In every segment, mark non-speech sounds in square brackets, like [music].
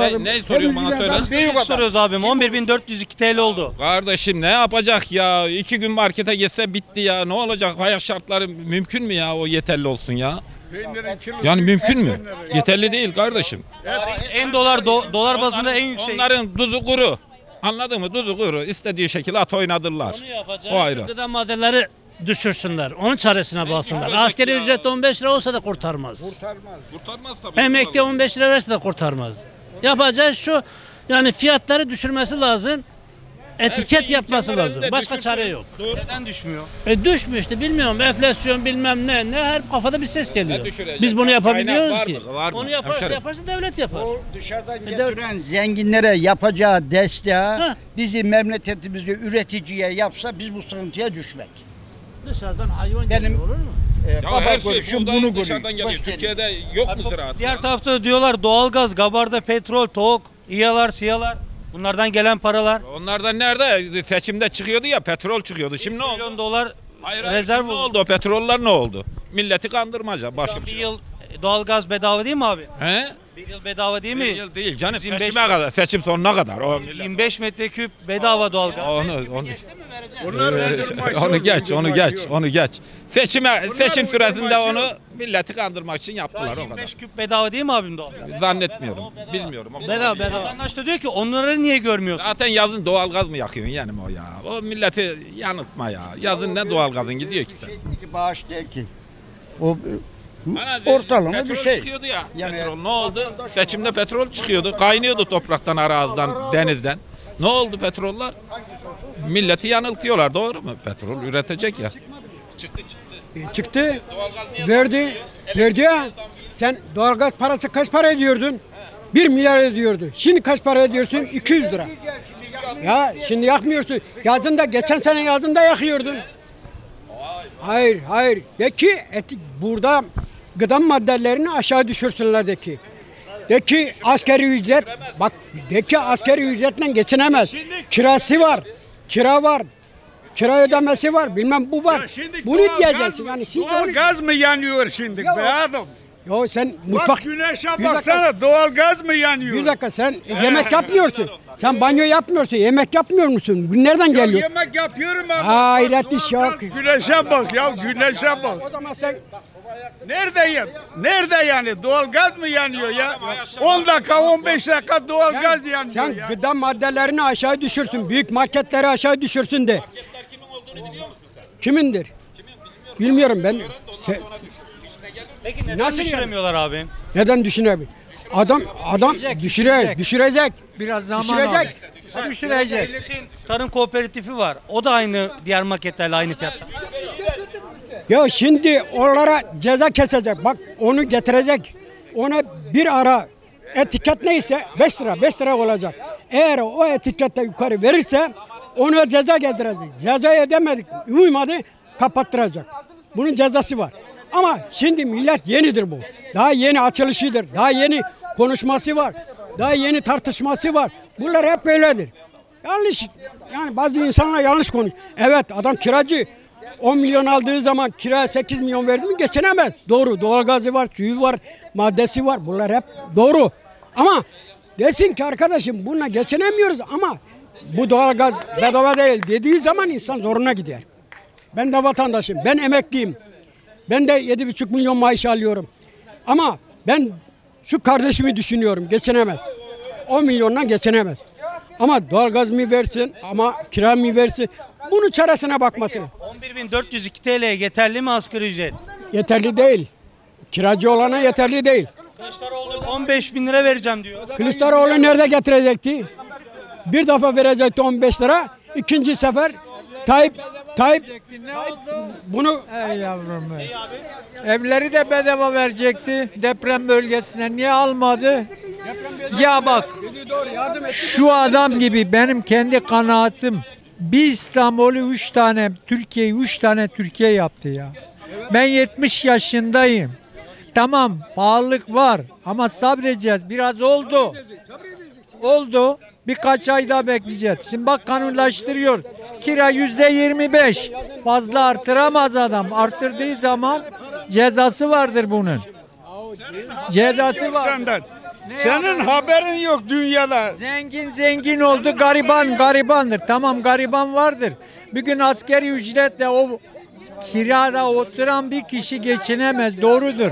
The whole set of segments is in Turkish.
Ne, ne soruyorsun bana söyle. Büyük adam. soruyoruz abim. 11.402 TL oldu. Kardeşim ne yapacak ya? İki gün markete gitse bitti ya. Ne olacak? Hayat şartları mümkün mü ya o yeterli olsun ya? Yani mümkün mü? Yeterli değil kardeşim. En dolar do- dolar bazında en yüksek. Onların duzu kuru. Anladın mı? Duzu kuru. İstediği şekilde at oynadılar. O ayrı. Gıda maddeleri düşürsünler. Onun çaresine baksınlar. Askeri ücret 15 lira olsa da kurtarmaz. Kurtarmaz tabii. Emekli 15 lira verse de kurtarmaz. Yapacağı şu yani fiyatları düşürmesi lazım. Etiket yapması lazım. Başka çare yok. Neden düşmüyor? E düşmüyor işte bilmiyorum enflasyon bilmem ne ne her kafada bir ses geliyor. Düşürecek? Biz bunu Kaynak yapabiliyoruz var ki. mı? Var mı? Onu yaparsa Hemşerim. yaparsa devlet yapar. O dışarıdan E, getiren zenginlere yapacağı desteği Heh. bizim memleketimizde üreticiye yapsa biz bu sıkıntıya düşmek. Dışarıdan hayvan Benim- geliyor olur mu? Ee, Ya her şey görüşüm buradan bunu dışarıdan görüyor. geliyor. Geldin. Türkiye'de yok mu ziraat? Diğer tarafta da diyorlar doğalgaz, gabarda petrol, tok, İyalar, siyalar. Bunlardan gelen paralar. Onlardan nerede? Seçimde çıkıyordu ya petrol çıkıyordu. Şimdi ne oldu? Milyon dolar Hayır, hayır rezerv şimdi ne oldu. oldu? O petroller ne oldu? Milleti kandırmaca. Başka bir Bir şey. yok. yıl doğalgaz bedava değil mi abi? He? Bir yıl bedava değil mi? Bir yıl değil canım. 125 Seçime kadar. Seçim sonuna kadar. O millet. 25 metreküp bedava doğalgaz. Onu, onu, onu geç, onu geç, onu geç. Seçime, seçim süresinde onu milleti kandırmak için yaptılar o kadar. 25 küp bedava değil mi abim doğalgaz? Zannetmiyorum, bilmiyorum. O- Bedava bedava. Vatandaş da diyor ki onları niye görmüyorsun? Zaten yazın doğalgaz mı yakıyorsun yani o ya? O milleti yanıltma ya. Yazın ne doğalgazın gidiyor ki sen? Ki bağış değil ki. O Bana ortalama petrol bir şey. çıkıyordu ya. Yani- petrol ne oldu? Seçimde petrol çıkıyordu. Kaynıyordu topraktan, araziden, denizden. Ne oldu petroller? Milleti yanıltıyorlar. Doğru mu? Petrol üretecek ya. Çıktı çıktı. Çıktı, Doğalgaz niye verdi, verdi ya. Sen doğalgaz parası kaç para ediyordun? 1 milyar ediyordu. Şimdi kaç para ediyorsun? 200 lira. Ya şimdi yakmıyorsun. Yazında geçen sene yazında yakıyordun. Hayır, hayır. De ki eti, burada gıda maddelerini aşağı düşürsünler de ki. De ki askeri ücret, bak de ki askeri ücretle geçinemez. Kirası var, kira var, kira ödemesi var, bilmem bu var. Bunu diyeceksin yani. Siz doğal onu- gaz mı yanıyor şimdi Ya be o- adam? Yo sen Bak mutfak... güneşe Bir dakika. baksana doğal gaz mı yanıyor? Bir dakika sen yemek yapmıyorsun. Sen banyo yapmıyorsun. Yemek yapmıyor musun? Bu nereden Ya geliyor? yemek yapıyorum ama. Hayret bak, iş yok. Güneşe bak ya güneşe O bak. zaman sen Nerede ya? Nerede yani? Doğal gaz mı yanıyor ya? 10 dakika 15 dakika doğal gaz yanıyor sen ya. gıda maddelerini aşağı düşürsün. Büyük marketleri aşağı düşürsün de. Marketler kimin olduğunu biliyor musun sen? Kimindir? Bilmiyorum ben. Se- Peki neden Nasıl düşüremiyorlar abi? neden düşünebilir? Adam adam düşürecek, düşürecek. Biraz zaman Düşürecek. al. Düşürecek. Devletin tarım kooperatifi var. O da aynı diğer marketlerle aynı fiyatta. Ya şimdi onlara ceza kesecek. Bak onu getirecek. Ona bir ara etiket neyse 5 lira 5 lira olacak. Eğer o etikette yukarı verirse ona ceza getirecek. Cezayı ödemedik, uymadı kapattıracak. Bunun cezası var. Ama şimdi millet yenidir bu. Daha yeni açılışıdır. Daha yeni konuşması var. Daha yeni tartışması var. Bunlar hep böyledir. Yanlış. Yani bazı insanlar yanlış konuş. Evet adam kiracı. 10 milyon aldığı zaman kira 8 milyon verdi mi geçinemez. Doğru. Doğalgazı var, suyu var, maddesi var. Bunlar hep doğru. Ama desin ki arkadaşım bununla geçinemiyoruz ama bu doğalgaz bedava değil dediği zaman insan zoruna gider. Ben de vatandaşım. Ben emekliyim. Ben de 7,5 milyon maaş alıyorum. Ama ben şu kardeşimi düşünüyorum. Geçinemez. 10 milyondan geçinemez. Ama doğalgaz mı versin ama kira mı versin? Bunun çaresine bakmasın. 11.402 TL yeterli mi asgari ücret? Yeterli değil. Kiracı olana yeterli değil. Kılıçdaroğlu 15 bin lira vereceğim diyor. Kılıçdaroğlu nerede getirecekti? Bir defa verecekti 15 lira. İkinci sefer Tayyip Tayyip bunu Ey yavrum. ey. Evleri de bedava verecekti deprem bölgesine. Niye almadı? Ya bak şu adam gibi benim kendi kanaatim bir İstanbul'u üç tane Türkiye'yi üç tane Türkiye yaptı ya. Ben 70 yaşındayım. Tamam pahalılık var ama sabredeceğiz. Biraz oldu. Oldu. Birkaç ay daha bekleyeceğiz. Şimdi bak kanunlaştırıyor. Kira yüzde 25. Fazla artıramaz adam. Arttırdığı zaman cezası vardır bunun. Cezası var. Senin haberin yok dünyada. Zengin zengin oldu, gariban garibandır. Tamam gariban vardır. Bir gün askeri ücretle o kirada oturan bir kişi geçinemez. Doğrudur.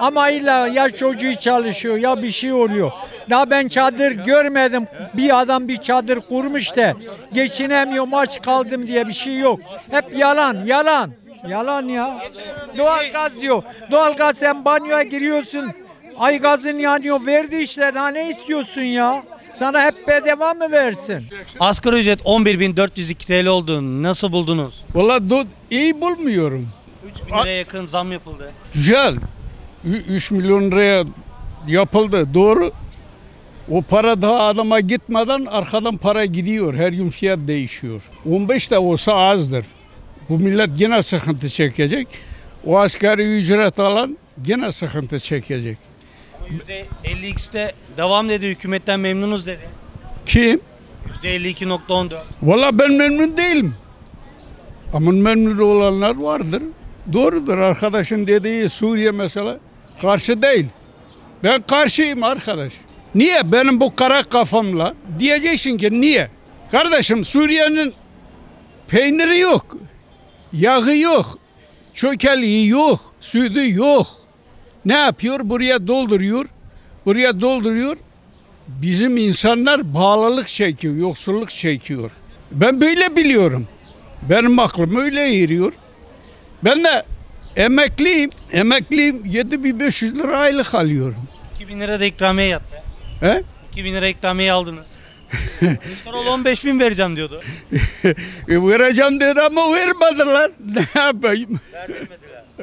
Ama illa ya çocuğu çalışıyor ya bir şey oluyor. Daha ben çadır görmedim. Bir adam bir çadır kurmuş da geçinemiyorum aç kaldım diye bir şey yok. Hep yalan yalan. Yalan ya. Doğalgaz diyor. Doğalgaz sen banyoya giriyorsun. Ay gazın yanıyor. Verdi işte. Daha ne istiyorsun ya? Sana hep bedava mı versin? Asgari ücret 11.402 TL olduğunu nasıl buldunuz? Valla iyi bulmuyorum. 3000 liraya yakın zam yapıldı. Güzel. 3 milyon liraya yapıldı. Doğru. O para daha adama gitmeden arkadan para gidiyor. Her gün fiyat değişiyor. 15 de olsa azdır. Bu millet yine sıkıntı çekecek. O asgari ücret alan yine sıkıntı çekecek. %52'de devam dedi hükümetten memnunuz dedi. Kim? %52.14. Valla ben memnun değilim. Ama memnun olanlar vardır. Doğrudur arkadaşın dediği Suriye mesela karşı değil. Ben karşıyım arkadaş. Niye benim bu kara kafamla diyeceksin ki niye? Kardeşim Suriye'nin peyniri yok. Yağı yok. Çökeliği yok. Sütü yok. Ne yapıyor? Buraya dolduruyor. Buraya dolduruyor. Bizim insanlar bağlılık çekiyor, yoksulluk çekiyor. Ben böyle biliyorum. Benim aklım öyle yürüyor. Ben de emekliyim. Emekliyim 7500 lira aylık alıyorum. 2000 lira da ikramiye yattı. He? 2000 lira ikramiye aldınız. [laughs] Kılıçdaroğlu 15 bin vereceğim diyordu. E, vereceğim dedi ama vermediler. Ne yapayım?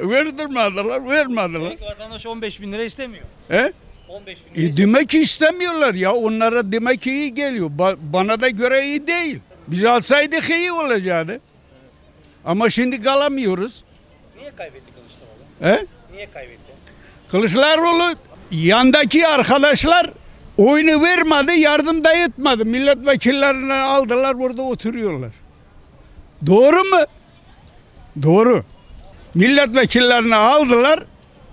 Verdirmediler, vermediler. Peki vatandaş 15 bin lira istemiyor. He? 15 bin lira E demek ki istemiyorlar ya. Onlara demek ki iyi geliyor. Ba- bana da göre iyi değil. Biz alsaydık iyi olacaktı. Ama şimdi kalamıyoruz. Niye kaybetti Kılıçdaroğlu? He? Niye kaybetti? Kılıçdaroğlu yandaki arkadaşlar oyunu vermedi, yardım da etmedi. Milletvekillerini aldılar burada oturuyorlar. Doğru mu? Doğru. Milletvekillerini aldılar,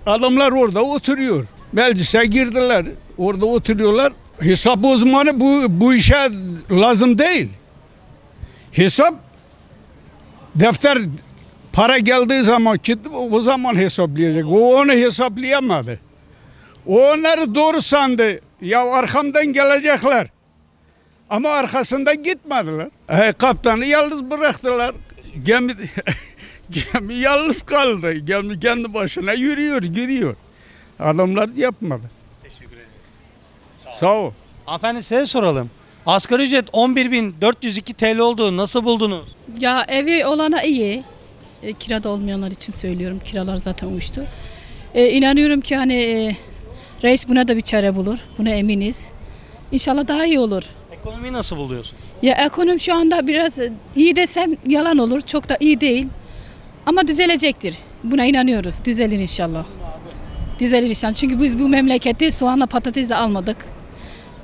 adamlar orada oturuyor. Meclise girdiler, orada oturuyorlar. Hesap uzmanı bu, bu işe lazım değil. Hesap defter para geldiği zaman o zaman hesaplayacak. O onu hesaplayamadı. O onları doğru sandı. Ya arkamdan gelecekler. Ama arkasından gitmediler. E, kaptanı yalnız bıraktılar. Gemi, [laughs] gemi yalnız kaldı. Gemi kendi başına yürüyor, gidiyor. Adamlar yapmadı. Teşekkür ederim. Sağ ol. Hanımefendi size soralım. Asgari ücret 11.402 TL olduğunu nasıl buldunuz? Ya evi olana iyi. E, kirada olmayanlar için söylüyorum. Kiralar zaten uçtu. E, inanıyorum ki hani e, reis buna da bir çare bulur. Buna eminiz. İnşallah daha iyi olur. Ekonomiyi nasıl buluyorsunuz? Ya ekonomi şu anda biraz e, iyi desem yalan olur. Çok da iyi değil. Ama düzelecektir. Buna inanıyoruz. Düzelir inşallah. Düzelir inşallah. Çünkü biz bu memleketi soğanla patatesle almadık.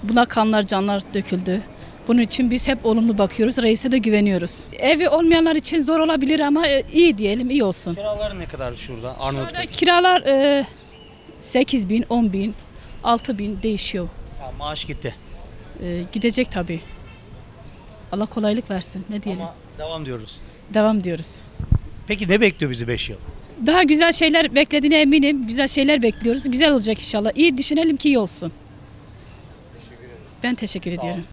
Buna kanlar canlar döküldü. Bunun için biz hep olumlu bakıyoruz. Reise de güveniyoruz. Evi olmayanlar için zor olabilir ama e, iyi diyelim, iyi olsun. Kiralar ne kadar şurada Arnavutköy'de? Orada kiralar e, 8 bin, 10 bin, 6 bin değişiyor. Ha, maaş gitti. E, gidecek tabii. Allah kolaylık versin. Ne diyelim. Ama devam diyoruz. Devam diyoruz. Peki ne bekliyor bizi 5 yıl? Daha güzel şeyler beklediğine eminim. Güzel şeyler bekliyoruz. Güzel olacak inşallah. İyi düşünelim ki iyi olsun. Ben teşekkür ediyorum.